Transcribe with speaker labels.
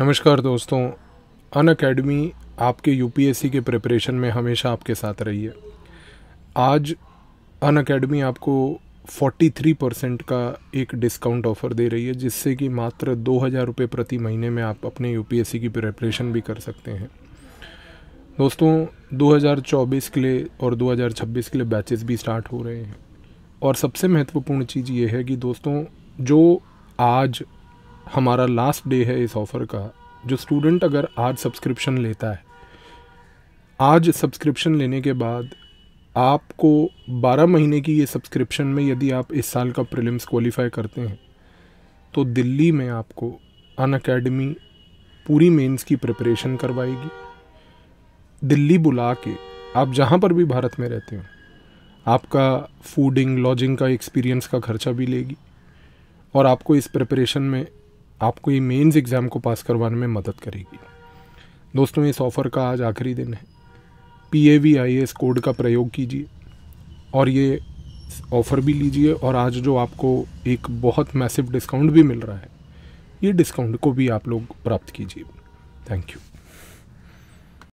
Speaker 1: नमस्कार दोस्तों, Unacademy आपके यूपीएससी के प्रिपरेशन में हमेशा आपके साथ रही है। आज अन अकेडमी आपको 43 परसेंट का एक डिस्काउंट ऑफ़र दे रही है, जिससे कि मात्र दो हज़ार रुपये प्रति महीने में आप अपने यूपीएससी की प्रिपरेशन भी कर सकते हैं। दोस्तों 2024 के लिए और 2026 के लिए बैचेस भी स्टार्ट हो रहे हैं। और सबसे महत्वपूर्ण चीज़ ये है कि दोस्तों, जो आज हमारा लास्ट डे है इस ऑफ़र का, जो स्टूडेंट अगर आज सब्सक्रिप्शन लेता है। आज सब्सक्रिप्शन लेने के बाद आपको 12 महीने की ये सब्सक्रिप्शन में यदि आप इस साल का प्रीलिम्स क्वालिफाई करते हैं तो दिल्ली में आपको अन अकेडमी पूरी मेंस की प्रिपरेशन करवाएगी। दिल्ली बुला के आप जहाँ पर भी भारत में रहते हो, आपका फूडिंग लॉजिंग का एक्सपीरियंस का खर्चा भी लेगी। और आपको इस प्रिपरेशन में आपको ये मेंस एग्ज़ाम को पास करवाने में मदद करेगी। दोस्तों, इस ऑफ़र का आज आखिरी दिन है। P A V I S code का प्रयोग कीजिए और ये ऑफ़र भी लीजिए और आज जो आपको एक बहुत मैसिव डिस्काउंट भी मिल रहा है, ये डिस्काउंट को भी आप लोग प्राप्त कीजिए। Thank you